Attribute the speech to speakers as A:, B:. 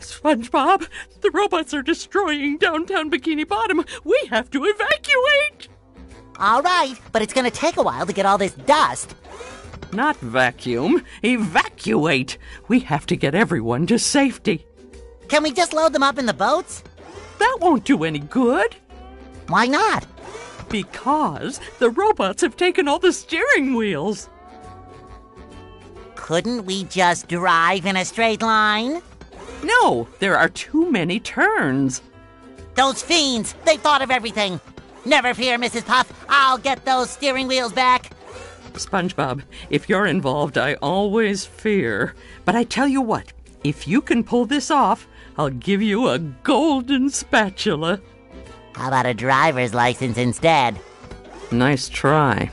A: SpongeBob, the robots are destroying downtown Bikini Bottom. We have to evacuate.
B: All right, but it's gonna take a while to get all this dust.
A: Not vacuum, evacuate. We have to get everyone to safety.
B: Can we just load them up in the boats?
A: That won't do any good.
B: Why not?
A: Because the robots have taken all the steering wheels.
B: Couldn't we just drive in a straight line?
A: No, there are too many turns.
B: Those fiends, they thought of everything. Never fear, Mrs. Puff. I'll get those steering wheels back.
A: SpongeBob, if you're involved, I always fear. But I tell you what, if you can pull this off, I'll give you a golden spatula.
B: How about a driver's license instead?
A: Nice try.